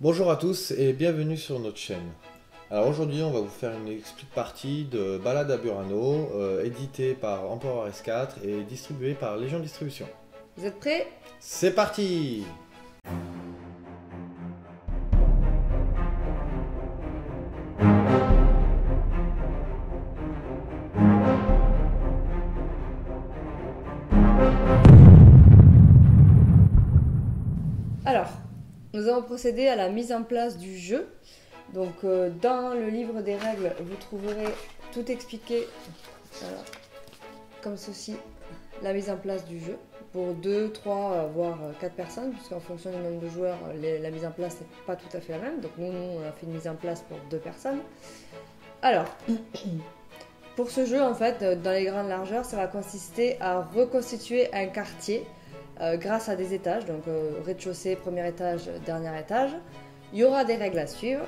Bonjour à tous et bienvenue sur notre chaîne. Alors aujourd'hui on va vous faire une explique partie de Balade à Burano, euh, édité par Emperor S4 et distribué par Légion Distribution. Vous êtes prêts? C'est parti nous allons procéder à la mise en place du jeu. Donc, euh, dans le livre des règles, vous trouverez tout expliqué, comme ceci, la mise en place du jeu pour 2, 3, voire 4 personnes, puisqu'en fonction du nombre de joueurs, la mise en place n'est pas tout à fait la même. Donc, nous, nous, on a fait une mise en place pour 2 personnes. Alors, pour ce jeu, en fait, euh, dans les grandes largeurs, ça va consister à reconstituer un quartier euh, grâce à des étages, donc euh, rez-de-chaussée, premier étage, dernier étage. Il y aura des règles à suivre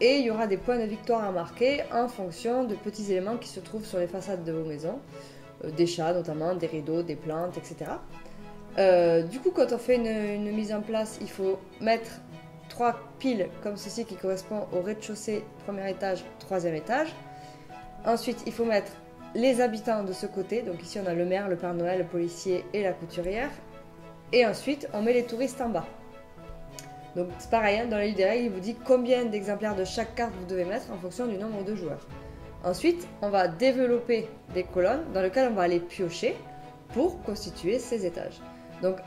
et il y aura des points de victoire à marquer en fonction de petits éléments qui se trouvent sur les façades de vos maisons, Euh, des chats notamment, des rideaux, des plantes, etc. Du coup, quand on fait une, une mise en place, il faut mettre trois piles comme ceci qui correspond au rez-de-chaussée, premier étage, troisième étage. Ensuite, il faut mettre les habitants de ce côté. Donc ici, on a le maire, le Père Noël, le policier et la couturière. Et ensuite, on met les touristes en bas. Donc c'est pareil, hein, dans des règles, il vous dit combien d'exemplaires de chaque carte vous devez mettre en fonction du nombre de joueurs. Ensuite, on va développer des colonnes dans lesquelles on va aller piocher pour constituer ces étages. Donc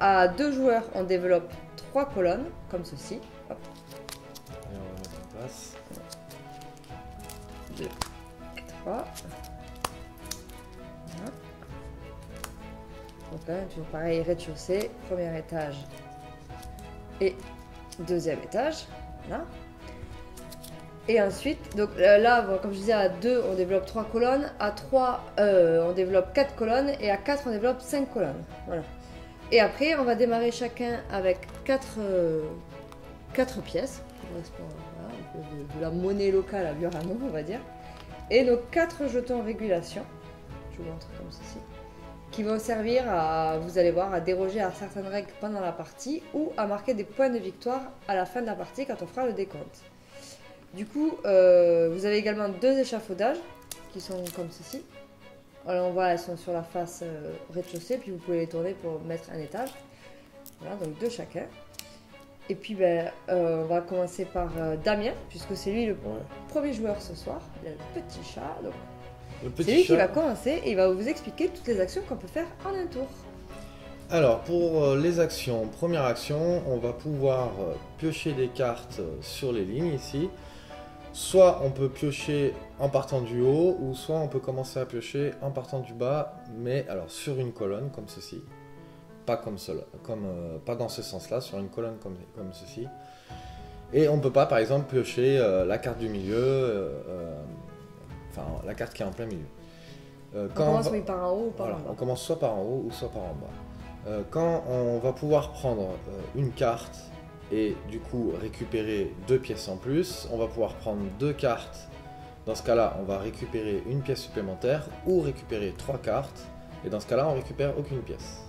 à deux joueurs, on développe trois colonnes, comme ceci. Hop, Et on va mettre en place. trois. Donc là, toujours pareil, rez-de-chaussée, premier étage et deuxième étage. Et ensuite, euh, là, comme je disais, à 2, on développe 3 colonnes, à 3, on développe 4 colonnes, et à 4, on développe 5 colonnes. Voilà. Et après, on va démarrer chacun avec 4, pièces, qui correspondent voilà, de, de la monnaie locale à Burano, on va dire. Et nos 4 jetons régulation, je vous montre comme ceci, qui vont servir à, vous allez voir, à déroger à certaines règles pendant la partie ou à marquer des points de victoire à la fin de la partie quand on fera le décompte. Du coup, euh, vous avez également deux échafaudages qui sont comme ceci. Alors on voit, elles sont sur la face euh, rez-de-chaussée, puis vous pouvez les tourner pour mettre un étage. Voilà, donc deux chacun. Et puis ben, euh, on va commencer par Damien, puisque c'est lui le Ouais. premier joueur ce soir. Il a le petit chat, donc c'est lui qui va commencer et il va vous expliquer toutes les actions qu'on peut faire en un tour. Alors pour euh, les actions, première action, on va pouvoir euh, piocher des cartes euh, sur les lignes ici. Soit on peut piocher en partant du haut, ou soit on peut commencer à piocher en partant du bas, mais alors sur une colonne comme ceci. Pas comme cela, comme, euh, pas dans ce sens-là, sur une colonne comme, comme ceci. Et on peut pas par exemple piocher euh, la carte du milieu, euh, enfin la carte qui est en plein milieu. Euh, On quand commence va- oui, par en haut ou par voilà, en on bas. commence soit par en haut ou soit par en bas. Euh, quand on va pouvoir prendre euh, une carte et du coup récupérer deux pièces en plus, on va pouvoir prendre deux cartes. Dans ce cas-là, on va récupérer une pièce supplémentaire ou récupérer trois cartes. Et dans ce cas-là, on récupère aucune pièce.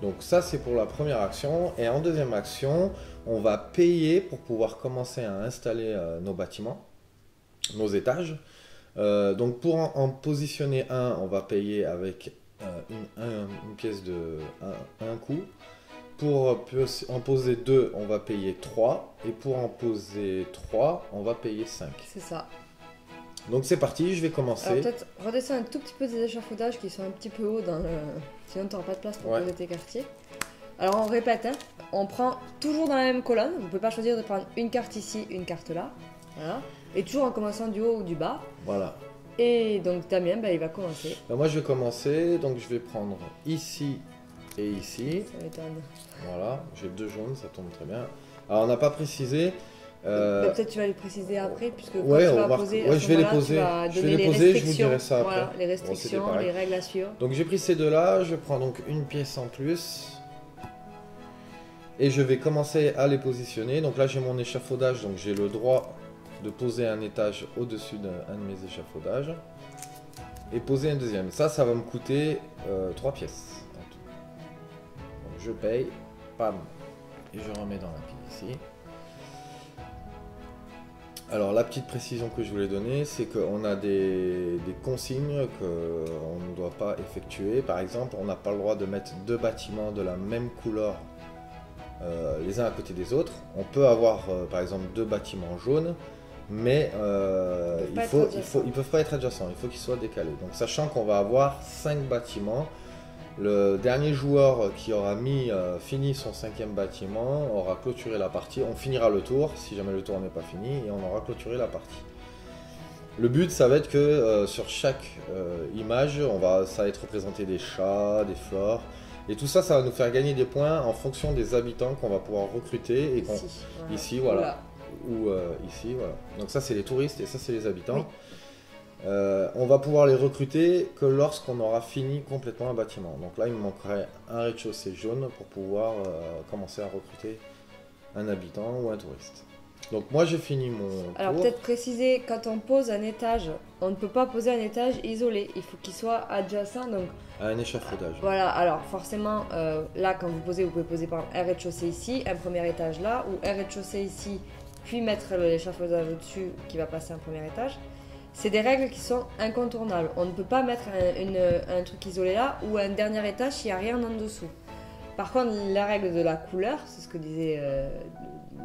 Donc ça, c'est pour la première action. Et en deuxième action, on va payer pour pouvoir commencer à installer nos bâtiments, nos étages. Euh, donc pour en, en positionner un, on va payer avec euh, une, un- une pièce de un, un coup. Pour en poser deux, on va payer 3. Et pour en poser 3, on va payer 5. C'est ça. Donc c'est parti, je vais Alors commencer. peut-être redescends un tout petit peu des échafaudages qui sont un petit peu hauts dans le... Sinon tu n'auras pas de place pour Ouais. poser tes quartiers. Alors on répète, hein. on prend toujours dans la même colonne. Vous ne pouvez pas choisir de prendre une carte ici, une carte là. Voilà. Et toujours en commençant du haut ou du bas. Voilà. Et donc Damien, bah, il va commencer. Ben, moi je vais commencer, donc je vais prendre ici et ici. Ça m'étonne. Voilà, j'ai deux jaunes, ça tombe très bien. Alors on n'a pas précisé. euh, Bah, Peut-être tu vas les préciser après, puisque quand ouais, tu vas va- poser, ouais, je vais les poser. Je vais les les poser, je vous dirai ça après. Voilà, les restrictions, les règles à suivre. Donc j'ai pris ces deux-là, je prends donc une pièce en plus. Et je vais commencer à les positionner. Donc là j'ai mon échafaudage, donc j'ai le droit de poser un étage au-dessus d'un un de mes échafaudages. Et poser un deuxième. Ça, ça va me coûter 3 pièces en tout. Je paye, pam, et je remets dans la pile ici. Alors la petite précision que je voulais donner, c'est qu'on a des, des consignes qu'on ne doit pas effectuer. Par exemple, on n'a pas le droit de mettre deux bâtiments de la même couleur euh, les uns à côté des autres. On peut avoir euh, par exemple deux bâtiments jaunes, mais euh, Ils il faut, il adjacents. faut, ils peuvent pas être adjacents, il faut qu'ils soient décalés. Donc sachant qu'on va avoir cinq bâtiments, le dernier joueur qui aura mis, euh, fini son cinquième bâtiment aura clôturé la partie. On finira le tour, si jamais le tour n'est pas fini, et on aura clôturé la partie. Le but, ça va être que euh, sur chaque image, on va, ça va être représenté des chats, des flores, et tout ça, ça va nous faire gagner des points en fonction des habitants qu'on va pouvoir recruter et qu'on- Ici, voilà. ici, voilà. Oula. Ou euh, ici, voilà. Donc ça, c'est les touristes et ça, c'est les habitants. Oui. Euh, on va pouvoir les recruter que lorsqu'on aura fini complètement un bâtiment. Donc là, il me manquerait un rez-de-chaussée jaune pour pouvoir euh, commencer à recruter un habitant ou un touriste. Donc moi, j'ai fini mon Alors peut-être préciser, quand on pose un étage, on ne peut pas poser un étage isolé. Il faut qu'il soit adjacent. Donc à un échafaudage. voilà, alors forcément, euh, là quand vous posez, vous pouvez poser par exemple un rez-de-chaussée ici, un premier étage là, ou un rez-de-chaussée ici, puis mettre l'échafaudage au-dessus qui va passer un premier étage. C'est des règles qui sont incontournables. On ne peut pas mettre un, une- un truc isolé là ou un dernier étage s'il n'y a rien en dessous. Par contre, la règle de la couleur, c'est ce que disait euh,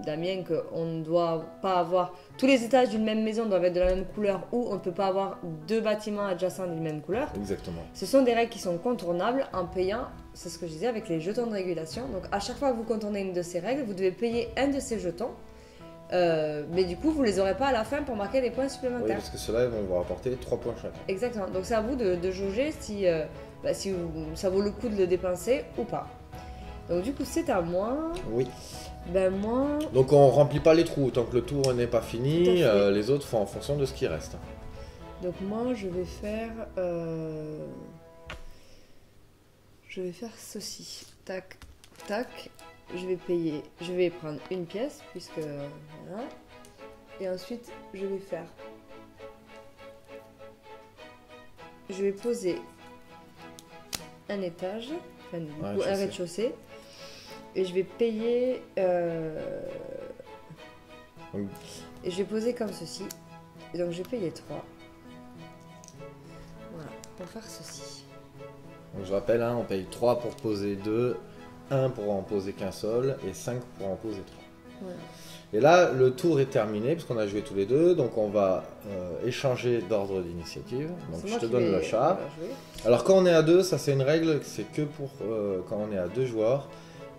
Damien, qu'on ne doit pas avoir. Tous les étages d'une même maison doivent être de la même couleur ou on ne peut pas avoir deux bâtiments adjacents d'une même couleur. Exactement. Ce sont des règles qui sont contournables en payant, c'est ce que je disais, avec les jetons de régulation. Donc à chaque fois que vous contournez une de ces règles, vous devez payer un de ces jetons. Euh, mais du coup, vous les aurez pas à la fin pour marquer des points Oui, supplémentaires. parce que ceux-là, ils vont vous rapporter 3 points chacun. Exactement. Donc c'est à vous de, de jauger si, euh, bah, si vous- ça vaut le coup de le dépenser ou pas. Donc du coup, c'est à moi. Oui. Ben moi, Donc on remplit pas les trous tant que le tour n'est pas Tout à fini. fait. euh, les autres font en fonction de ce qui reste. donc moi, je vais faire, euh, je vais faire ceci. Tac, tac. Je vais payer. Je vais prendre une pièce puisque voilà. Et ensuite, je vais faire. Je vais poser un étage, enfin, du Un rez-de-chaussée. et je vais payer. euh, Et je vais poser comme ceci. Et donc je vais payer 3. Voilà, pour faire ceci. Donc je rappelle, hein, on paye 3 pour poser 2, 1 pour en poser qu'un seul et 5 pour en poser 3. Voilà. Et là, le tour est terminé puisqu'on a joué tous les deux. Donc on va euh, échanger d'ordre d'initiative. Donc je te donne le chat. Alors quand on est à deux, ça c'est une règle, c'est que pour euh, quand on est à deux joueurs.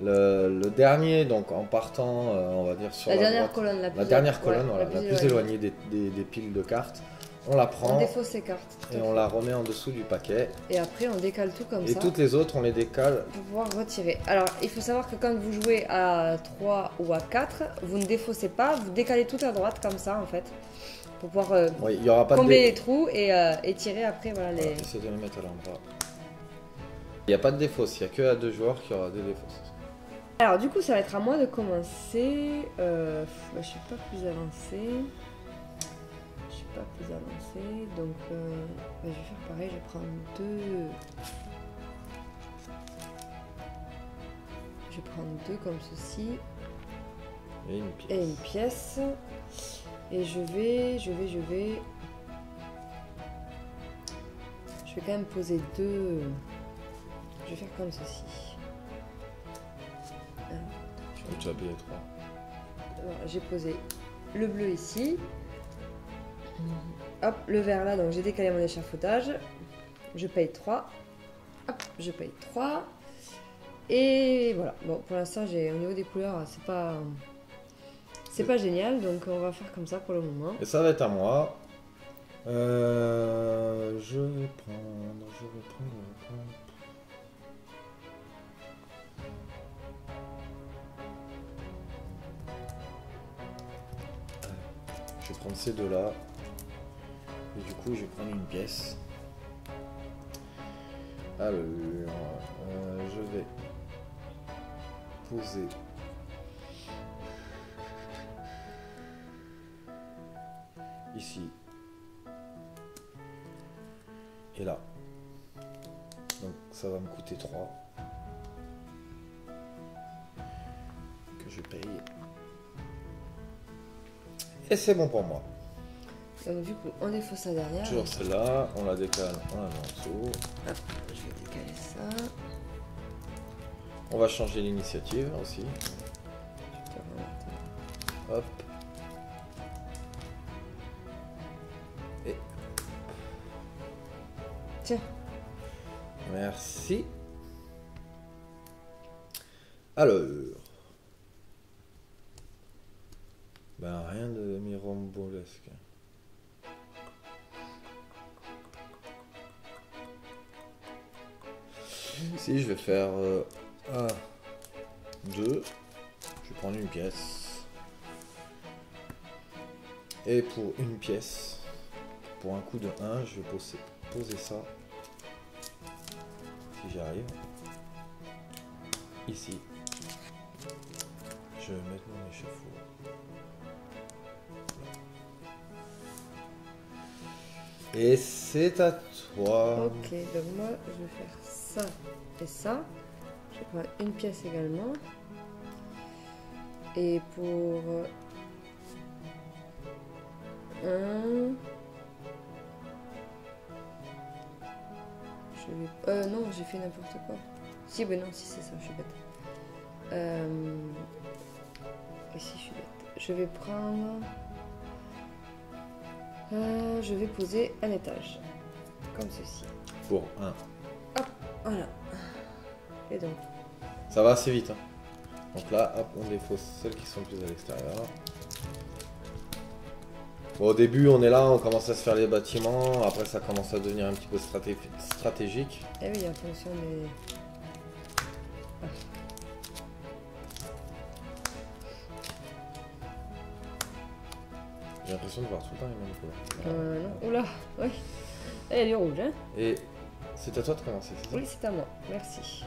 Le, le dernier, donc en partant, euh, on va dire sur La, la, dernière droite, colonne, la plus la dernière ouais, colonne, voilà, la plus éloignée des, des- des piles de cartes, on la On prend défausse ses cartes. et on la remet en dessous du paquet. Et après, on décale tout comme Et ça toutes les autres, on les décale. pour pouvoir retirer. Alors, il faut savoir que quand vous jouez à 3 ou à 4, vous ne défaussez pas, vous décalez tout à droite comme ça en fait. Pour pouvoir euh, Oui, aura pas de combler les trous et, euh, et tirer après voilà, les. Voilà, Essayez de les mettre à l'endroit. Il n'y a pas de défausse, il n'y a que à deux joueurs qu'il y aura des défausses. Alors du coup ça va être à moi de commencer. Euh, bah, je suis pas plus avancée. Pas plus avancée. Donc euh, bah, je vais faire pareil, je vais prendre deux. Je vais prendre deux comme ceci Et une pièce. et une pièce. Et je vais, je vais, je vais. Je vais quand même poser deux. Je vais faire comme ceci. Tu as payé trois. J'ai posé le bleu ici. Hop, le vert là, donc j'ai décalé mon échafaudage. Je paye 3. Hop, je paye 3. Et voilà. Bon, pour l'instant, j'ai au niveau des couleurs, c'est pas c'est pas génial, donc on va faire comme ça pour le moment. Et ça va être à moi. Euh. Je vais prendre. je vais prendre. Je vais prendre ces deux-là. Du coup, je vais prendre une pièce. Alors, euh, je vais poser ici et là. Donc ça va me coûter 3 que je paye. Et c'est bon pour moi. Donc du coup, on défausse ça derrière. Toujours celle-là, on la décale, on la met en dessous. Hop, je vais décaler ça. On va changer l'initiative aussi. Hop. Et Tiens, merci. Alors. Ben rien de mirombolesque. Si je vais faire 1, 2, je vais prendre une pièce. Et pour une pièce, pour un coup de 1, je vais poser, poser ça. Si j'y arrive. Ici. Je vais mettre mon échafaud. Et c'est à toi. ok, donc moi je vais faire et ça. Je prends une pièce également. Et pour un. Je vais. Euh, non, j'ai fait n'importe quoi. Si, ben non, si c'est ça, je suis bête. Euh... Ici, je suis bête. Je vais prendre. Euh, je vais poser un étage. Comme ceci. Pour 1. Voilà. Et donc, Ça va assez vite. hein. Donc là, hop, on défausse celles qui sont plus à l'extérieur. Bon, au début, on est là, on commence à se faire les bâtiments. Après, ça commence à devenir un petit peu straté- stratégique. eh oui, en fonction des. J'ai l'impression de voir tout le temps les mêmes couleurs. Euh, non. Oula, oui. Eh, a du rouge, hein Et c'est à toi de commencer, c'est ça Oui, c'est à moi. Merci.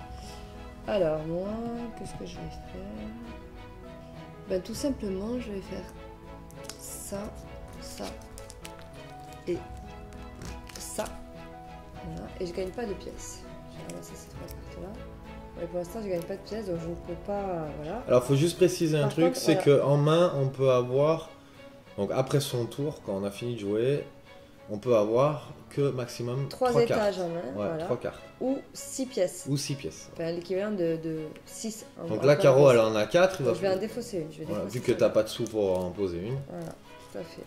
Alors, moi, qu'est-ce que je vais faire? Ben, tout simplement, je vais faire ça, ça et ça. Voilà. Et je gagne pas de pièces. J'ai ramassé ces trois cartes-là. Mais pour l'instant, je gagne pas de pièces, donc je ne peux pas. Voilà. Alors, faut juste préciser un Par truc, c'est voilà. que en main, on peut avoir, donc après son tour, quand on a fini de jouer, on peut avoir que maximum Trois, trois étages cartes. en main, Ouais, voilà. trois cartes Ou six pièces. ou six pièces. Enfin, l'équivalent de, de 6. Donc là, Caro, elle en a quatre. il va je vais en défausser une. Je vais Voilà, défausser vu que t'as pas de sous pour en poser une. Voilà, tout à fait.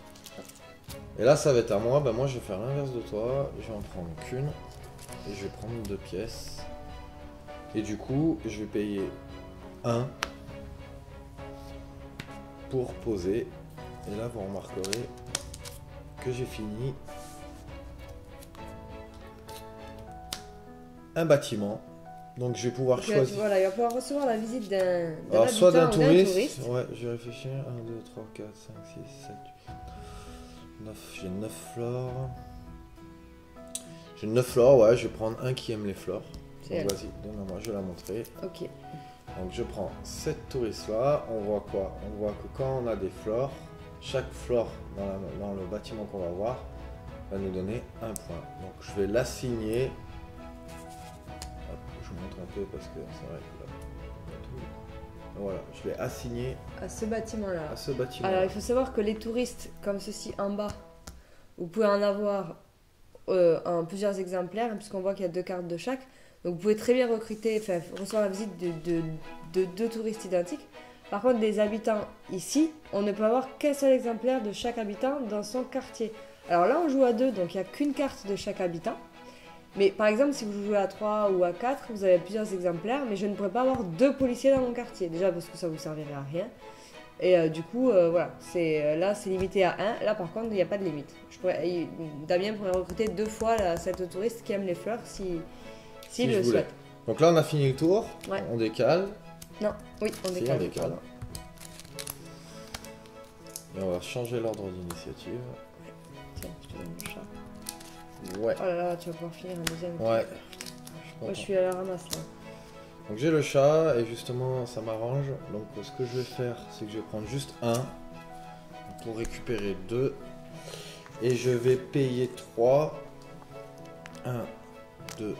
Et là, ça va être à moi. Ben, moi, je vais faire l'inverse de toi. Je vais en prendre qu'une. Et je vais prendre deux pièces. Et du coup, je vais payer un pour poser. Et là, vous remarquerez que j'ai fini un bâtiment. Donc, je vais pouvoir Donc, euh, choisir. Voilà, il va pouvoir recevoir la visite d'un Alors, soit touriste, Ouais, je vais réfléchir. 1, 2, 3, 4, 5, 6, 7, 8, 9. J'ai 9 fleurs. J'ai 9 fleurs, ouais, je vais prendre un qui aime les fleurs. Vas-y, donne-moi, je vais la montrer. Ok. Donc, je prends cette touriste là. On voit quoi? On voit que quand on a des fleurs, chaque dans, la- dans le bâtiment qu'on va voir va nous donner un point. Donc, je vais l'assigner. Vous montre un peu parce que c'est vrai que là, on a tout. Voilà, je l'ai assigné À ce bâtiment-là. à ce bâtiment. Alors, il faut savoir que les touristes, comme ceci en bas, vous pouvez en avoir euh, en plusieurs exemplaires, hein, puisqu'on voit qu'il y a deux cartes de chaque. Donc, vous pouvez très bien recruter, enfin, recevoir la visite de, de- de deux touristes identiques. Par contre, des habitants ici, on ne peut avoir qu'un seul exemplaire de chaque habitant dans son quartier. Alors là, on joue à deux, donc il n'y a qu'une carte de chaque habitant. Mais par exemple, si vous jouez à 3 ou à 4, vous avez plusieurs exemplaires, mais je ne pourrais pas avoir deux policiers dans mon quartier. Déjà parce que ça vous servirait à rien. Et euh, du coup, euh, voilà, c'est euh, là c'est limité à 1. Là par contre, il n'y a pas de limite. Je pourrais, il- Damien pourrait recruter deux fois cette touriste qui aime les fleurs si, s'il je le souhaite. Donc là, on a fini le tour. Ouais. On décale. Non, oui, on Si, décale. on décale. Et on va changer l'ordre d'initiative. Tiens, je te donne le chat. Ouais. Oh là là, tu vas pouvoir finir un deuxième. Ouais. Je suis Moi, je suis à la ramasse là. Donc j'ai le chat et justement ça m'arrange. Donc ce que je vais faire, c'est que je vais prendre juste un pour récupérer deux. Et je vais payer 3. 1, 2,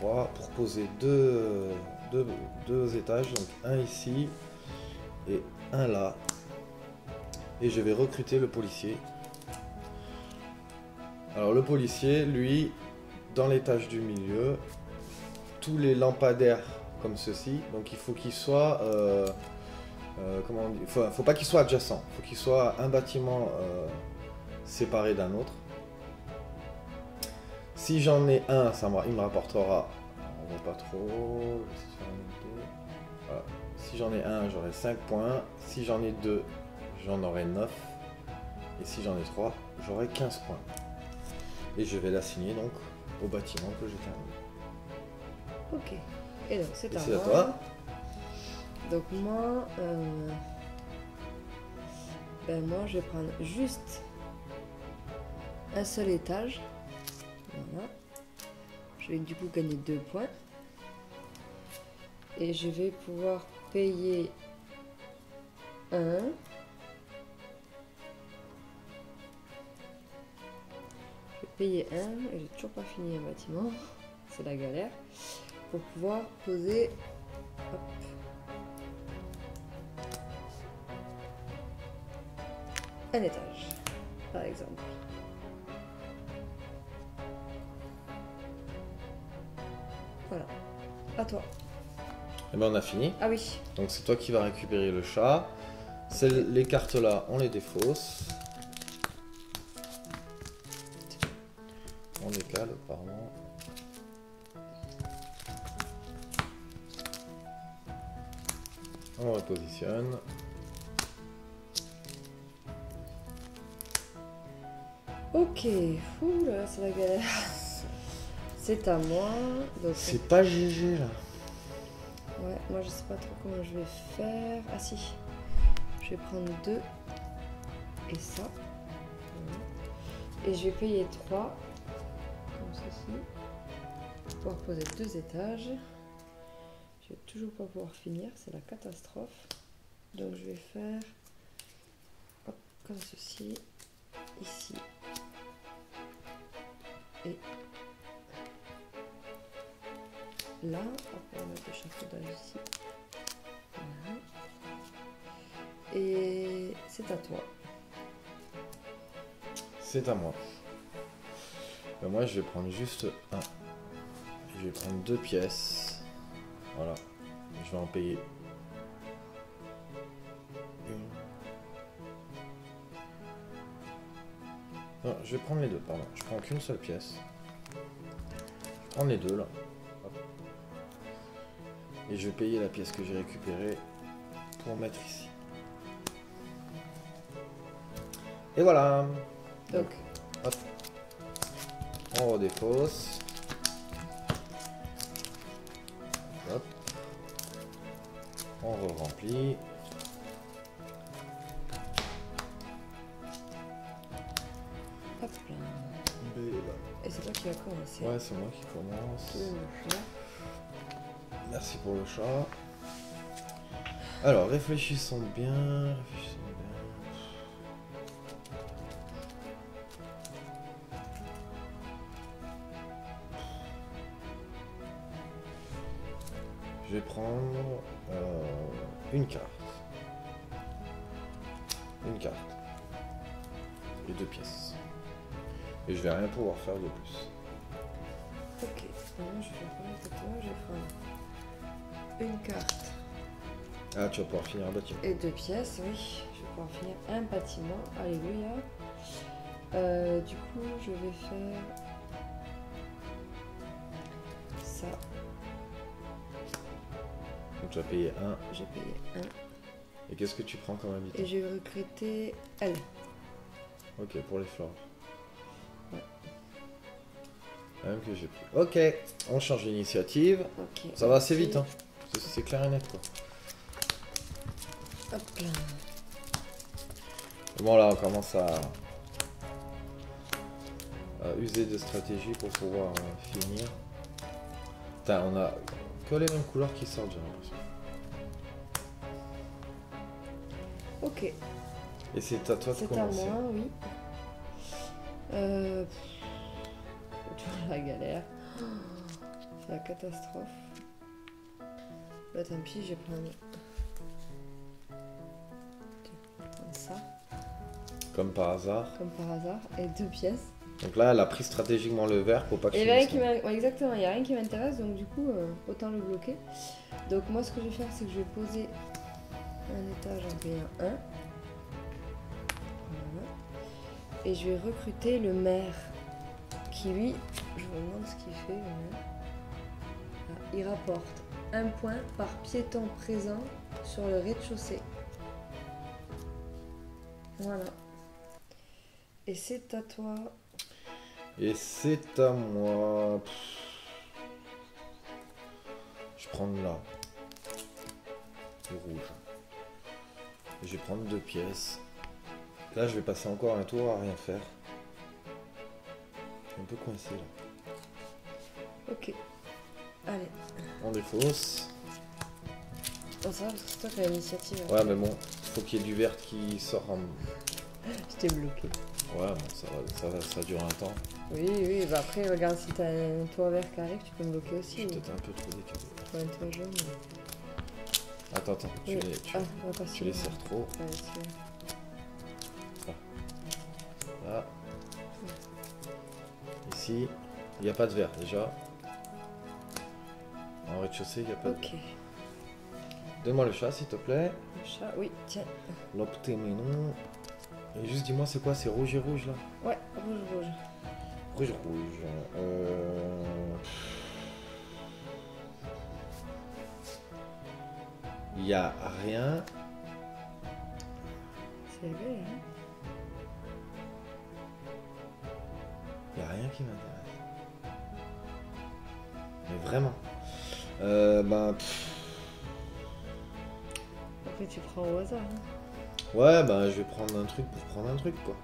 3 pour poser deux, deux, deux étages. Donc un ici et un là. Et je vais recruter le policier. Alors le policier, lui, dans l'étage du milieu, tous les lampadaires comme ceci, donc il faut qu'il soit... euh, euh, comment on dit faut, faut pas qu'il soit adjacent, faut qu'il soit un bâtiment euh, séparé d'un autre. Si j'en ai un, ça il me rapportera. On voit pas trop. Si j'en ai un, j'aurai 5 points. Si j'en ai deux, j'en aurai 9. Et si j'en ai 3, j'aurai 15 points. Et je vais l'assigner donc au bâtiment que j'ai terminé. Ok. Et donc, c'est à c'est à moi. toi. Donc, moi, euh, ben, moi, je vais prendre juste un seul étage. Voilà. Je vais du coup gagner deux points. Et je vais pouvoir payer un. Payer un, et j'ai toujours pas fini un bâtiment. C'est la galère. Pour pouvoir poser hop, un étage, par exemple. Voilà. À toi. Et ben on a fini. Ah oui. Donc c'est toi qui vas récupérer le chat. Les cartes là, on les défausse. qu'on décale, apparemment. On repositionne. Ok, fou là, c'est la galère. C'est à moi. C'est pas GG là. Ouais, moi je sais pas trop comment je vais faire. Ah si, je vais prendre deux et ça. Et je vais payer 3 ici. Pouvoir poser deux étages. Je vais toujours pas pouvoir finir, c'est la catastrophe. Donc je vais faire comme ceci, ici et là. On va mettre le chapeau ici. Voilà. Et c'est à toi. C'est à moi. Ben, moi je vais prendre juste un. Je vais prendre deux pièces. Voilà. Je vais en payer une. Non, je vais prendre les deux, pardon. Je prends qu'une seule pièce. Je prends les deux là. Hop. Et je vais payer la pièce que j'ai récupérée pour mettre ici. Et voilà. Donc, Hop. On redéfausse. Hop. On re-remplit. hop là. Et c'est toi qui vas commencer. Ouais, c'est moi qui commence. Merci pour le chat. Alors, réfléchissons bien. Réfléchissons pouvoir faire de plus. Ok. Je vais que toi. Je vais prendre une carte Ah, tu vas pouvoir finir un bâtiment. et deux pièces. Oui. Je vais pouvoir finir un bâtiment. Alléluia. Euh, du coup, je vais faire ça. Donc tu vas payer un. J'ai payé un. Et qu'est-ce que tu prends comme habitant? Et je vais recruter elle. Ok, pour les fleurs. Même que j'ai pris. Ok, on change d'initiative. Ça va assez vite, hein. C'est- clair et net, quoi. Hop là. Bon, là, on commence à, à user de stratégie pour pouvoir euh, finir. Putain, on a que les mêmes couleurs qui sortent, j'ai l'impression. Ok. Et c'est à toi de C'est à commencer. moi, oui. Euh... La galère. C'est la catastrophe. Bah tant pis, je vais prendre... Tiens, je vais prendre ça. Comme par hasard. comme par hasard, et deux pièces. Donc là, elle a pris stratégiquement le vert pour pas que Et je rien qui ouais, exactement, il n'y a rien qui m'intéresse, donc du coup, euh, autant le bloquer. Donc moi, ce que je vais faire, c'est que je vais poser un étage en un 1. Voilà. Et je vais recruter le maire, qui lui, je me demande ce qu'il fait. Ah, il rapporte un point par piéton présent sur le rez-de-chaussée. Voilà. Et c'est à toi. Et c'est à moi. Je prends là. Le rouge. Je vais prendre deux pièces. Là, je vais passer encore un tour à rien faire. Suis un peu coincé là. Ok. Allez. On défausse. On ça va parce que c'est toi qui as l'initiative. Ouais, mais bon, faut qu'il y ait du vert qui sort en. Je t'ai bloqué. Ouais, bon, ça va, ça va, ça dure un temps. Oui, oui, bah après, regarde si t'as un toit vert qui arrive, tu peux me bloquer aussi. ou? peut-être un peu trop décalé. toi, un toit jaune. mais- Attends, attends, tu Oui. les, tu, Ah, tu les serres trop. Ouais, Ici, il n'y a pas de verre déjà. En rez-de-chaussée, il n'y a pas de Ok. Donne-moi le chat, s'il te plaît. Le chat, oui, tiens. L'optéménon. Et juste dis-moi, c'est quoi C'est rouge et rouge là? Ouais, rouge, rouge. Rouge, rouge. Euh... Il n'y a rien. C'est belle, hein? Il n'y a rien qui m'intéresse. Mais vraiment. Euh, ben, pff, Après, tu prends au hasard. Hein. ouais, ben, je vais prendre un truc pour prendre un truc, quoi.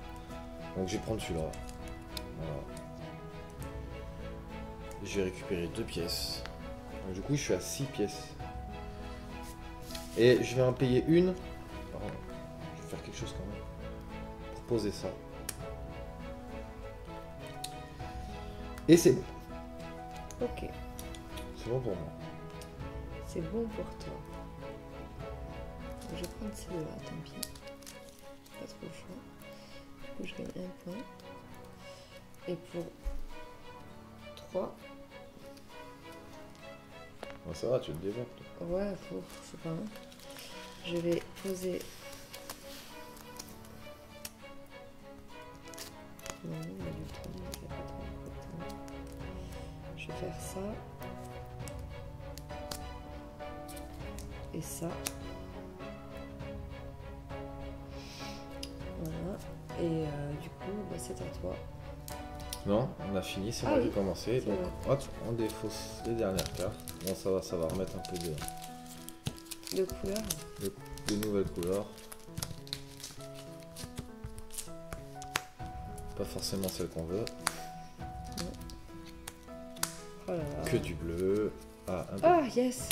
Donc, je vais prendre celui-là. Voilà. Je vais récupérer deux pièces. Donc, du coup, je suis à six pièces. Et je vais en payer une. Pardon, je vais faire quelque chose quand même. Pour poser ça. Et c'est bon. Ok, C'est bon pour moi. c'est bon pour toi. Je vais prendre celle-là, tant pis. Pas trop choix. Du coup, je gagne un point. Et pour 3, Bon, ça va, tu le développes. toi. Ouais, faut, c'est pas mal. Je vais poser. Non, ça. Et ça. Voilà. Et euh, du coup, bah, c'est à toi. Non, on a fini, c'est Ah moi oui, qui ai commencé. Donc, hop, on défausse les dernières cartes. Bon, ça va, ça va remettre un peu de, De couleur. de nouvelles couleurs. Pas forcément celle qu'on veut. Que du bleu. Ah, un peu, Ah, yes!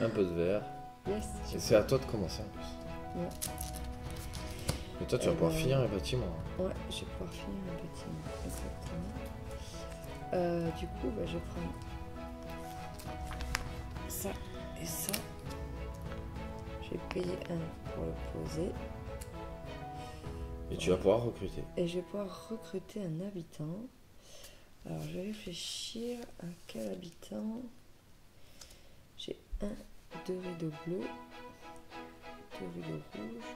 un peu de vert. Yes! Et c'est à toi de commencer en plus. Ouais. Mais toi, tu vas pouvoir finir le bâtiment. hein. Ouais, je vais pouvoir finir le bâtiment, exactement. Euh, du coup, bah, je vais prendre ça et ça. Je vais payer un pour le poser. Et tu vas pouvoir recruter. Et je vais pouvoir recruter un habitant. Alors, je vais réfléchir à quel habitant. J'ai un, deux rideaux bleus, deux rideaux rouges.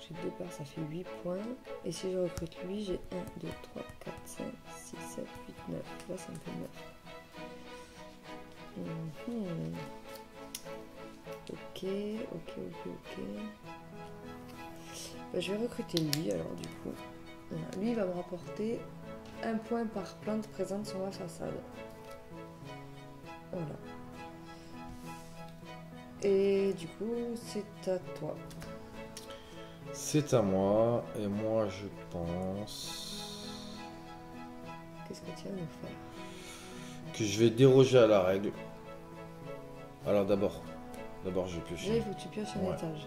J'ai deux parts, ça fait 8 points. Et si je recrute lui, j'ai 1, 2, 3, 4, 5, 6, 7, 8, 9. Là, ça me fait 9. Mhm. Ok, ok, ok, ok. Bah, je vais recruter lui alors du coup. Voilà. Lui il va me rapporter un point par plante présente sur ma façade. Voilà. Et du coup c'est à toi. C'est à moi. Et moi, je pense Qu'est-ce que tu vas nous faire? que je vais déroger à la règle. Alors d'abord, d'abord je vais piocher. Là il faut que tu pioches un Ouais. étage.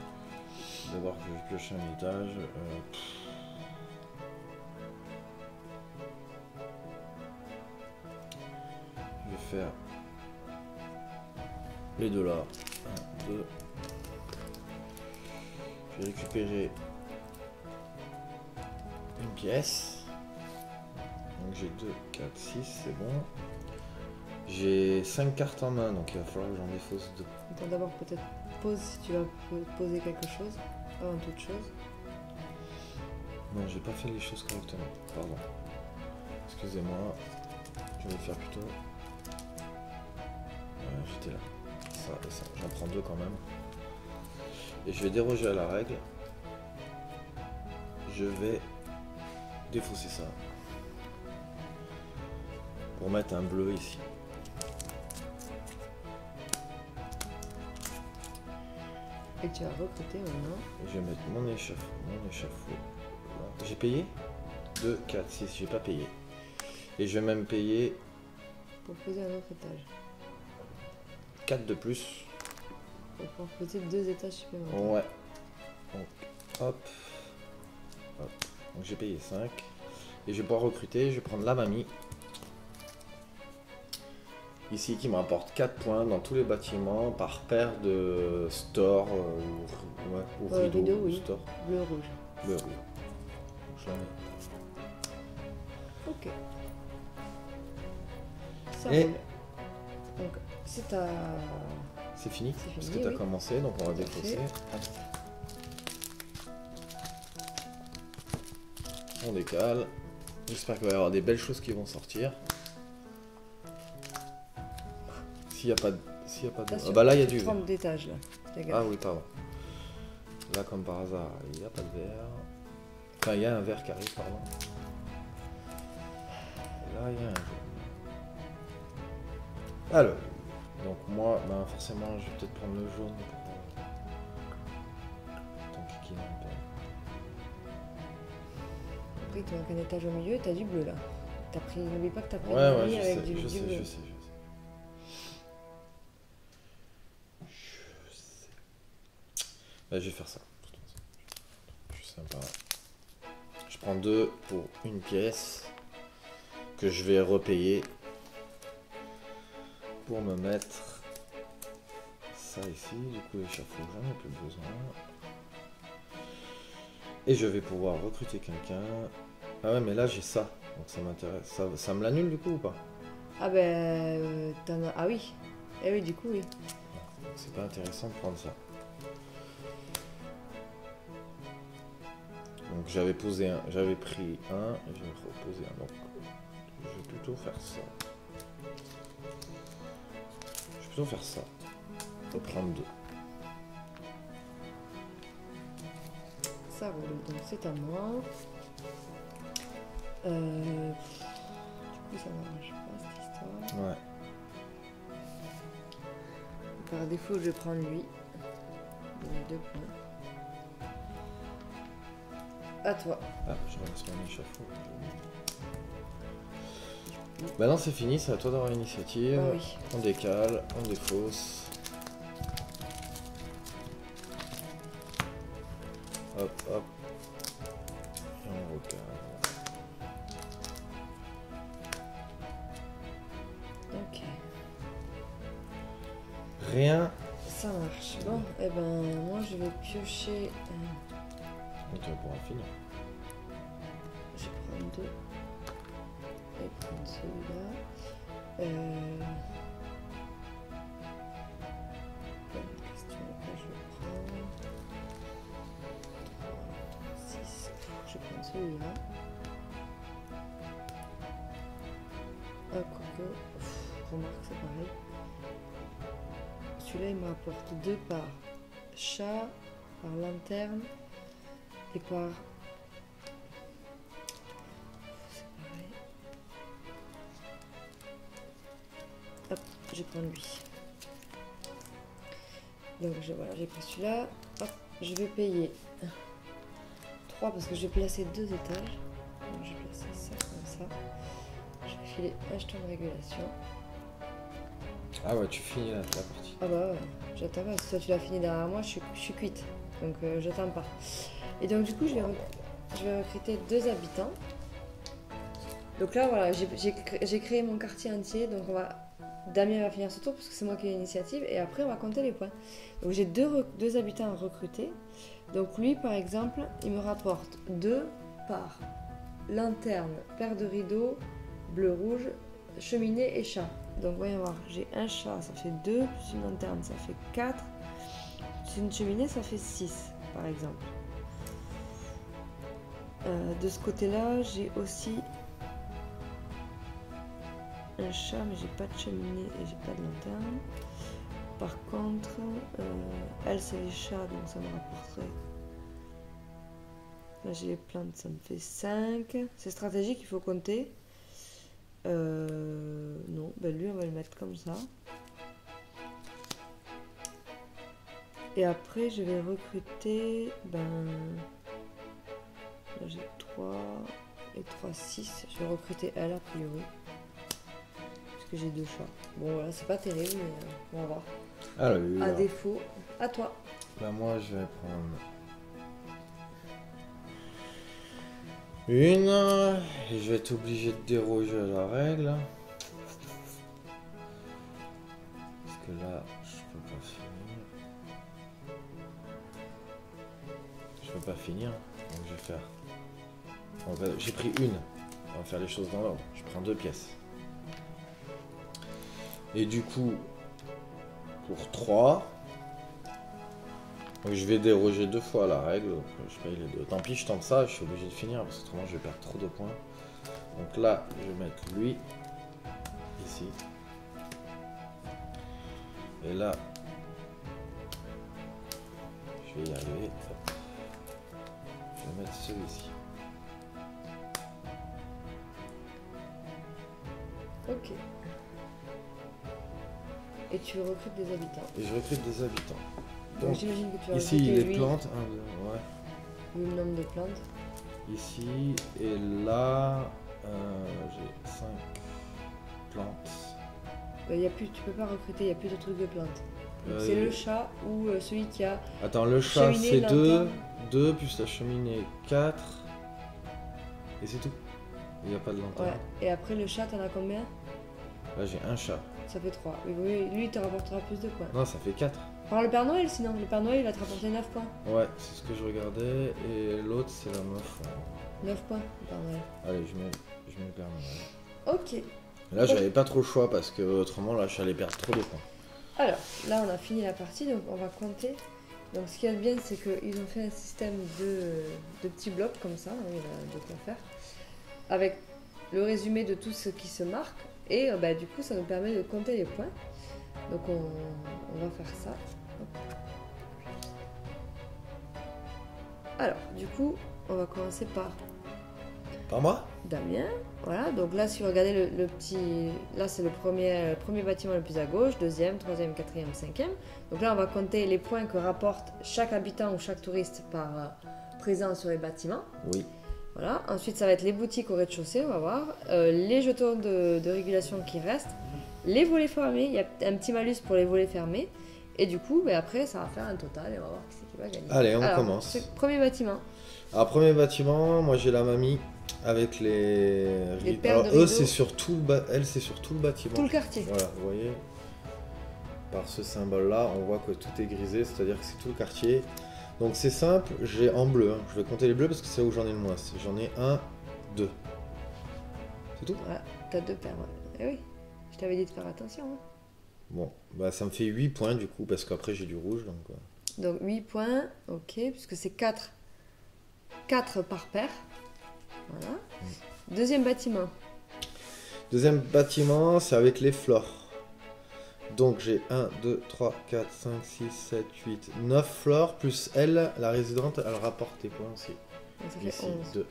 D'abord que je pioche un étage. euh, faire les deux là. Un, deux. Je Je vais récupérer une pièce. Donc j'ai 2, 4, 6, c'est bon. J'ai 5 cartes en main, donc il va falloir que j'en défausse 2. Attends, d'abord peut-être pose si tu vas po- poser quelque chose, avant toute chose. Non, j'ai pas fait les choses correctement. Pardon. Excusez-moi. Je vais faire plutôt. Ouais, j'étais là. Ça et ça. J'en prends deux quand même. Et je vais déroger à la règle. Je vais défausser ça. Pour mettre un bleu ici. Et tu vas recruter maintenant. Je vais mettre mon échafaud. Mon échafaud. J'ai payé 2, 4, 6. J'ai pas payé. Et je vais même payer pour poser un autre étage. 4 de plus. Pour pouvoir poser deux étages supplémentaires. Ouais. Donc, hop. Hop. Donc j'ai payé 5. Et je vais pouvoir recruter. Je vais prendre la mamie. Ici qui me rapporte 4 points dans tous les bâtiments par paire de store euh, ou, ouais, ou Ouais, rideau, rideau, ou oui. store. Bleu rouge. Bleu rouge. Ok. Ça Et- roule. Donc c'est ta. C'est fini Parce que tu as oui. commencé, donc on va défausser. On décale. J'espère qu'il va y avoir des belles choses qui vont sortir. S'il n'y a pas de... S'il a pas de... Là, Ah bah là, il y a du d'étage là. Ah oui, pardon. Là, comme par hasard, il n'y a pas de verre. Enfin, il y a un verre qui arrive, pardon. Là, il y a un jaune. Alors, donc moi, ben, forcément, je vais peut-être prendre le jaune pour... Tant qu'il un peu. Après, il te manque un étage au milieu, t'as du bleu là. T'as pris. N'oublie pas que t'as pris Ouais, ouais, je avec sais, du, je du sais, bleu. je sais, je sais. Je sais. Bah, je vais faire ça. Je suis sympa. Je prends deux pour une pièce que je vais repayer pour me mettre ça ici. Du coup, l'échafaud, j'en ai plus besoin. Et je vais pouvoir recruter quelqu'un. Ah ouais, mais là j'ai ça, donc ça m'intéresse. Ça, ça me l'annule du coup ou pas? Ah ben. euh. Ah oui. Eh oui, du coup, oui. C'est pas intéressant de prendre ça. Donc j'avais posé un, j'avais pris un et je vais reposer un. Donc je vais plutôt faire ça. Plutôt faire ça. Et prendre deux. Ça roule. Donc c'est à moi. Euh... Du coup, ça m'arrange pas cette histoire. Ouais. Par défaut, je vais prendre lui. Il a deux points. À toi. Ah, je ramasse mon échafaud. Maintenant c'est fini, c'est à toi d'avoir l'initiative. Ah oui. On décale, on défausse. Hop, hop. Et on recale. Ok. Rien. Ça marche. Bon, eh ben, moi je vais piocher. euh, tu vas pouvoir finir. je deux. Celui-là. Euh... Question. Lequel je 3, 6. Je prendre celui-là. Ah, pff, Remarque, c'est pareil. Celui-là, il me rapporte deux par chat, par lanterne et par. Je vais prendre lui. Donc je, voilà, j'ai pris celui-là. Hop, je vais payer 3 parce que je vais placer deux étages. Donc je vais placer ça comme ça. Je vais filer un jeton de régulation. Ah ouais, tu finis la, partie. Ah bah ouais, j'attends pas. Si toi tu l'as fini derrière moi, je suis, je suis cuite. Donc euh, j'attends pas. Et donc du coup, je vais, je vais recruter deux habitants. Donc là, voilà, j'ai- j'ai j'ai créé mon quartier entier. Donc on va Damien va finir ce tour parce que c'est moi qui ai l'initiative. Et après, on va compter les points. Donc j'ai deux, deux habitants à recruter. Donc lui, par exemple, il me rapporte 2 par lanterne, paire de rideaux, bleu-rouge, cheminée et chat. Donc voyons voir, j'ai un chat, ça fait 2, plus une lanterne, ça fait 4. Plus une cheminée, ça fait 6, par exemple. Euh, de ce côté-là, j'ai aussi un chat, mais j'ai pas de cheminée et j'ai pas de lanterne. Par contre, euh, elle c'est les chats, donc ça me rapporterait. Là j'ai les plantes, ça me fait 5. C'est stratégique, il faut compter. Euh, non, ben lui on va le mettre comme ça. Et après je vais recruter, ben... J'ai 3 et 3, 6. Je vais recruter elle a priori. Que j'ai deux chats. Bon voilà, c'est pas terrible, mais euh, on va voir. Alors, À défaut, à toi. Bah moi je vais prendre une et je vais être obligé de déroger à la règle. Parce que là je peux pas finir. Je peux pas finir, donc je vais faire. J'ai pris une. On va faire les choses dans l'ordre. Je prends deux pièces. Et du coup, pour 3. Donc je vais déroger deux fois la règle. Tant pis, je tente ça, je suis obligé de finir parce que autrement je vais perdre trop de points. Donc là, je vais mettre lui ici. Et là, je vais y arriver. Je vais mettre celui-ci. Ok. Et tu recrutes des habitants. Et je recrute des habitants. Donc j'imagine que tu ici, les lui, plantes. un, deux, ouais. le nombre de plantes. Ici et là, euh, j'ai 5 plantes. Il y a plus, tu peux pas recruter, il n'y a plus de trucs de plantes. Donc Euh, c'est le chat ou euh, celui qui a. Attends, le chat c'est 2, lanterne. 2 plus la cheminée 4. Et c'est tout. Il n'y a pas de lanterne. Ouais. Et après le chat, t'en as combien? Là j'ai un chat. Ça fait 3. Lui, lui, il te rapportera plus de points. Non, ça fait 4. Prends le Père Noël sinon. Le Père Noël, il va te rapporter 9 points. Ouais, c'est ce que je regardais. Et l'autre c'est la meuf. 9 points, le Père Noël. Allez, je mets, je mets le Père Noël. Ok. Là j'avais pas trop le choix parce que autrement là j'allais perdre trop de points. Alors, là, on a fini la partie, donc on va compter. Donc, ce qui est bien, c'est qu'ils ont fait un système de, de petits blocs comme ça, hein, il y a de quoi faire, avec le résumé de tout ce qui se marque. Et euh, bah, du coup, ça nous permet de compter les points. Donc, on, on va faire ça. Alors, du coup, on va commencer par Par moi? Damien. Voilà, donc là, si vous regardez le, le petit. Là, c'est le premier, le premier bâtiment le plus à gauche, deuxième, troisième, quatrième, cinquième. Donc là, on va compter les points que rapporte chaque habitant ou chaque touriste par euh, présent sur les bâtiments. Oui. Voilà, ensuite, ça va être les boutiques au rez-de-chaussée, on va voir. Euh, les jetons de, de régulation qui restent. Les volets fermés, il y a un petit malus pour les volets fermés. Et du coup, ben après, ça va faire un total et on va voir qui c'est qui va gagner. Allez, on Alors, commence. ce Premier bâtiment. Alors premier bâtiment, moi j'ai la mamie avec les. Les Alors eux c'est sur tout le ba- elle c'est sur tout le bâtiment. Tout le quartier. Voilà, vous voyez, par ce symbole-là, on voit que tout est grisé, c'est-à-dire que c'est tout le quartier. Donc c'est simple, j'ai en bleu, hein. je vais compter les bleus parce que c'est où j'en ai le moins. J'en ai un, deux. C'est tout? Voilà, t'as deux paires. ouais. Eh oui, je t'avais dit de faire attention. hein. Bon, bah ça me fait 8 points du coup, parce qu'après j'ai du rouge, donc... euh, Donc 8 points, ok, puisque c'est 4. 4 par paire. Voilà. Deuxième bâtiment. Deuxième bâtiment, c'est avec les flores. Donc j'ai 1, 2, 3, 4, 5, 6, 7, 8, 9 flores, plus elle, la résidente, elle rapporte des points aussi. Ça fait Ici, 11. 2.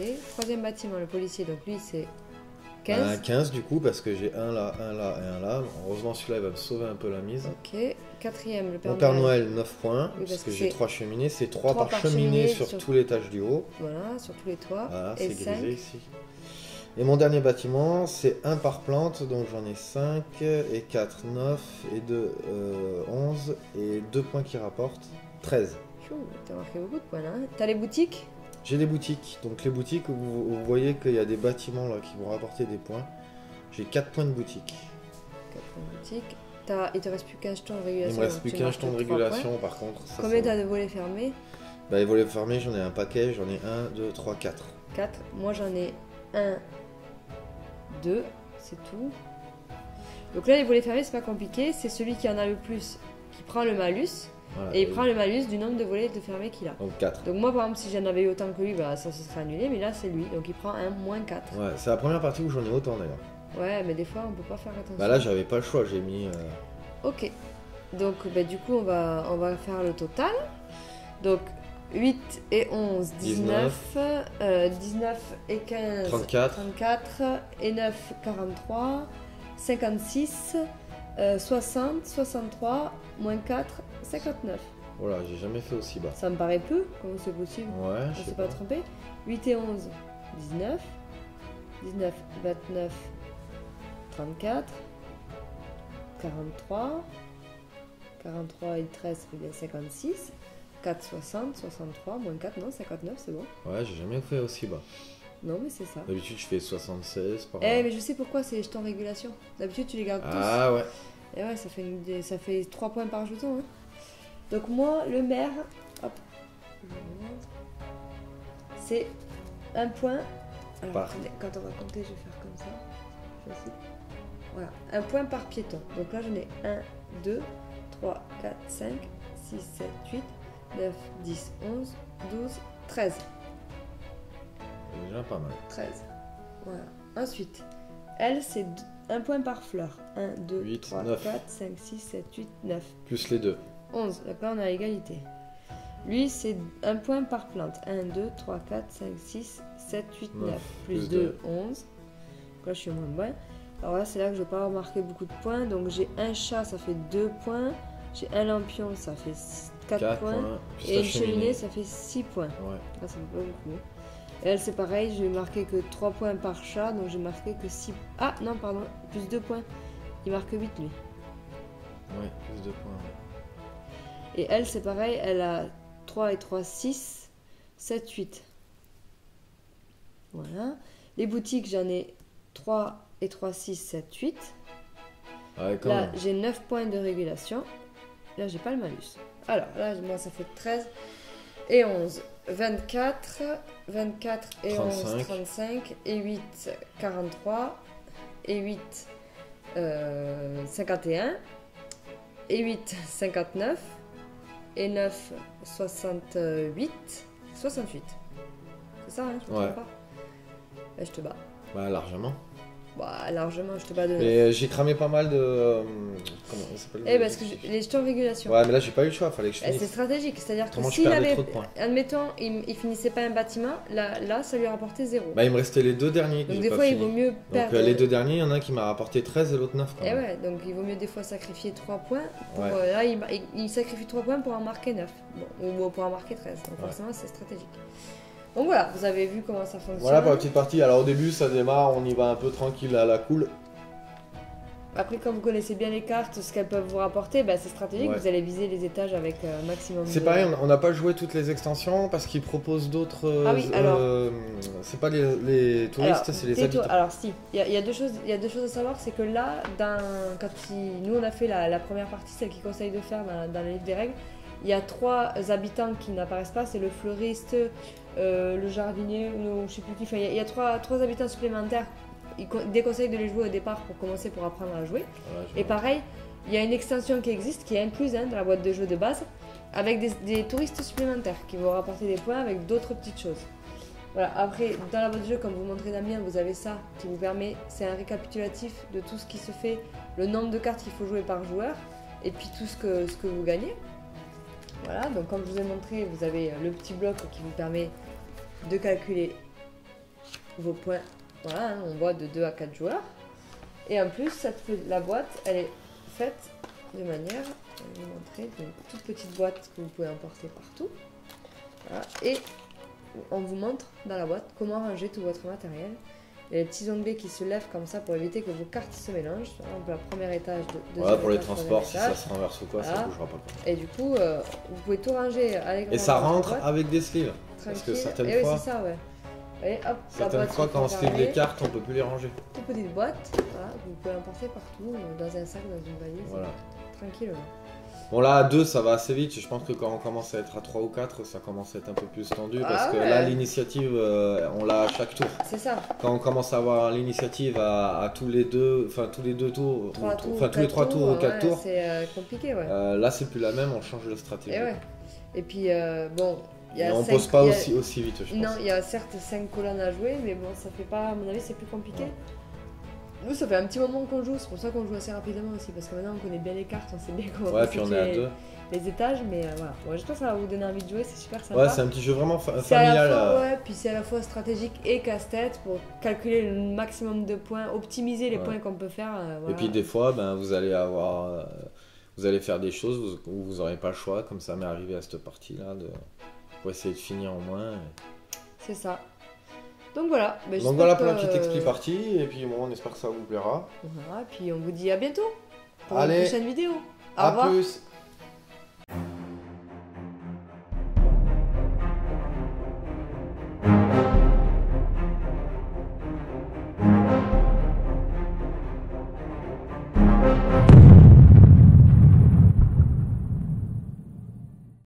Ok. Troisième bâtiment, le policier. Donc lui, c'est 15. 15. 15 du coup, parce que j'ai un là, un là et un là. Heureusement celui-là il va me sauver un peu la mise. Ok. Quatrième, le Père Mon Père Noël. Noël, 9 points, Oui, parce parce que que j'ai c'est 3 cheminées. C'est 3 trois par, par cheminée, cheminée sur, sur- tout l'étage du haut. Voilà, sur tous les toits. Voilà, c'est 5. grisé ici. Et mon dernier bâtiment, c'est 1 par plante, donc j'en ai 5, et 4, 9, et 2, 11, et 2 points qui rapportent 13. Chou, T'as marqué beaucoup de points là. hein. T'as les boutiques? J'ai des boutiques, donc les boutiques, vous, vous voyez qu'il y a des bâtiments là qui vont rapporter des points. J'ai 4 points de boutique. 4 points de boutique. Il te reste plus qu'un jeton de Il régulation. me reste plus qu'un jeton de régulation par contre. ça, Combien t'as de volets fermés? Bah, les volets fermés, j'en ai un paquet, j'en ai 1, 2, 3, 4. 4. Moi j'en ai 1, 2, c'est tout. Donc là, les volets fermés, c'est pas compliqué. C'est celui qui en a le plus qui prend le malus. Voilà, Et il prend le malus du nombre de volets de fermés qu'il a. Donc 4. Donc moi, par exemple, si j'en avais eu autant que lui, bah, ça se serait annulé. Mais là, c'est lui. Donc il prend un moins 4. Ouais, c'est la première partie où j'en ai autant d'ailleurs. Ouais, mais des fois, on peut pas faire attention. Bah là, j'avais pas le choix, j'ai mis. euh, Ok. Donc bah, du coup, on va, on va faire le total. Donc 8 et 11, 19. euh, 19 et 15, 34. 34. Et 9, 43. 56. euh, 60, 63. Moins 4, 59. Voilà, j'ai jamais fait aussi bas. Ça me paraît peu. Comment c'est possible? Ouais, je sais pas. pas trompé 8 et 11, 19. 19, 29, 34. 43. 43 et 13, ça fait bien 56. 4, 60, 63, moins 4, non, 59, c'est bon. Ouais, j'ai jamais fait aussi bas. Non, mais c'est ça. D'habitude, je fais 76 par Eh, mais je sais pourquoi c'est les jetons régulation. D'habitude, tu les gardes tous. Ah ouais. Et ouais, ça fait, une- ça fait 3 points par jeton. hein. Donc moi, le maire, hop, c'est un point. Alors, Par. quand on va compter, je vais faire comme ça. Facile. Voilà, un point par piéton. Donc là, j'en ai 1, 2, 3, 4, 5, 6, 7, 8, 9, 10, 11, 12, 13. C'est déjà pas mal. 13. Voilà. Ensuite, elle, c'est un point par fleur. 1, 2, Huit, 3, neuf. 4, 5, 6, 7, 8, 9. Plus les deux. 11. Donc là, on a égalité. Lui, c'est un point par plante. 1, 2, 3, 4, 5, 6, 7, 8, 9. Neuf. Plus Plus 2, deux. 11. Donc là, je suis au moins bon. Alors là, c'est là que je vais pas marqué beaucoup de points. Donc j'ai un chat, ça fait 2 points. J'ai un lampion, ça fait 4, 4 points. Et une cheminée, cheminée. ça fait 6 points. Ouais. Ah, ça fait pas beaucoup. Et elle, c'est pareil, je vais marquer que 3 points par chat, donc j'ai marqué que 6. Ah, non, pardon, plus 2 points. Il marque 8 lui. Ouais, plus de points. ouais. Et elle, c'est pareil, elle a 3 et 3, 6, 7, 8. Voilà. Les boutiques, j'en ai 3 et 3, 6, 7, 8. Ouais, Là, j'ai 9 points de régulation. Là, j'ai pas le malus. Alors, là, moi, ça fait 13 et 11. 24, 24 et 11, 35. 35. Et 8, 43. Et 8, euh, 51. Et 8, 59. Et 9, 68. 68. C'est ça, hein Je Ouais. pas? Je te bats. Bah, largement. Bah, largement, je te bats de 9. Et euh, j'ai cramé pas mal de. euh, Comment ça s'appelle Eh, parce que j'ai- les jetons de régulation. Ouais, mais là, j'ai pas eu le choix, fallait que je Eh, c'est finisse. stratégique, c'est-à-dire que Autrement, je s'il perdais avait, trop de points. admettons, il, il finissait pas un bâtiment, là, là ça lui rapportait zéro. Bah, il me restait les deux derniers que donc j'ai des pas fois, il fini. vaut mieux Donc, perdre. euh, les deux derniers, il y en a un qui m'a rapporté 13 et l'autre 9 quand Eh même. ouais, donc il vaut mieux des fois sacrifier 3 points. Pour, Ouais. euh, là, il, il- il sacrifie 3 points pour en marquer 9. Bon, ou pour en marquer 13. Donc Ouais. forcément, c'est stratégique. Donc voilà, vous avez vu comment ça fonctionne. Voilà pour la petite partie. Alors au début, ça démarre, on y va un peu tranquille à la cool. Après, quand vous connaissez bien les cartes, ce qu'elles peuvent vous rapporter, bah, c'est stratégique. Ouais. Vous allez viser les étages avec euh, maximum C'est de- pareil, on- n'a pas joué toutes les extensions parce qu'ils proposent d'autres. euh, Ah oui, alors- euh, c'est pas les, les touristes, c'est les habitants. Alors si, il y, a- il y a deux choses, il y a deux choses à savoir, c'est que là, dans, quand il- nous on a fait la, la première partie, celle qu'il conseille de faire dans, dans le livre des règles, il y a trois habitants qui n'apparaissent pas, c'est le fleuriste, euh, le jardinier, ou je sais plus qui. Enfin, il y a, trois, trois habitants supplémentaires. Il co- déconseille de les jouer au départ pour commencer pour apprendre à jouer. Voilà, Et pareil, il y a une extension qui existe, qui est incluse hein, dans la boîte de jeu de base, avec des, des touristes supplémentaires qui vont rapporter des points avec d'autres petites choses. Voilà, après, dans la boîte de jeu, comme vous montrez Damien, vous avez ça qui vous permet, c'est un récapitulatif de tout ce qui se fait, le nombre de cartes qu'il faut jouer par joueur, et puis tout ce que, ce que vous gagnez. Voilà, donc comme je vous ai montré, vous avez le petit bloc qui vous permet de calculer vos points. Voilà, hein, on voit de 2 à 4 joueurs. Et en plus, la boîte, elle est faite de manière, je vais vous montrer, une toute petite boîte que vous pouvez emporter partout. Voilà. Et on vous montre dans la boîte comment ranger tout votre matériel. Il y a les petits onglets qui se lèvent comme ça pour éviter que vos cartes se mélangent. Par exemple, la première étage, de, deuxième Voilà, pour les transports, si ça se renverse ou quoi, ça Voilà. bougera pas. Et du coup, euh, vous pouvez tout ranger allègrement Et ça rentre boîte, avec des sleeves. parce que certaines Et oui, fois- ça, ouais. Et hop, Certaines fois, quand on fermer. les cartes, on peut plus les ranger. Toute petite boîte, voilà, vous pouvez l'emporter partout, euh, dans un sac, dans une valise, Voilà. tranquille. Bon là à 2 ça va assez vite, je pense que quand on commence à être à 3 ou 4 ça commence à être un peu plus tendu parce Ah que ouais. là l'initiative euh, on l'a à chaque tour. C'est ça. Quand on commence à avoir l'initiative à, à tous les deux, enfin tous les deux tours, enfin tous les quatre 3 tours ou 4 ouais, tours, C'est euh, compliqué, ouais. euh, là c'est plus la même, on change de stratégie. Et ouais. Et puis, bon, il y Et a on cinq- pose pas a- aussi, aussi vite je pense. Non, il y a certes 5 colonnes à jouer, mais bon, ça fait pas, à mon avis, c'est plus compliqué. Ouais. Nous, ça fait un petit moment qu'on joue, c'est pour ça qu'on joue assez rapidement aussi, parce que maintenant on connaît bien les cartes, on sait bien comment Ouais puis on est à constituer 2. les étages, mais euh, voilà. Bon, j'espère que ça va vous donner envie de jouer, c'est super sympa. Ouais c'est un petit jeu vraiment fa- familial. fois, euh, ouais, puis c'est à la fois stratégique et casse-tête pour calculer le maximum de points, optimiser les Ouais. points qu'on peut faire. euh, Et puis des fois ben, vous allez avoir... vous allez faire des choses où- vous n'aurez pas le choix, comme ça m'est arrivé à cette partie là, de... pour essayer de finir au moins. C'est ça. Donc voilà. Bah, Donc voilà pour la petite expli euh, partie. Et puis bon, on espère que ça vous plaira. Et puis on vous dit à bientôt pour Allez, une prochaine vidéo. Au à plus.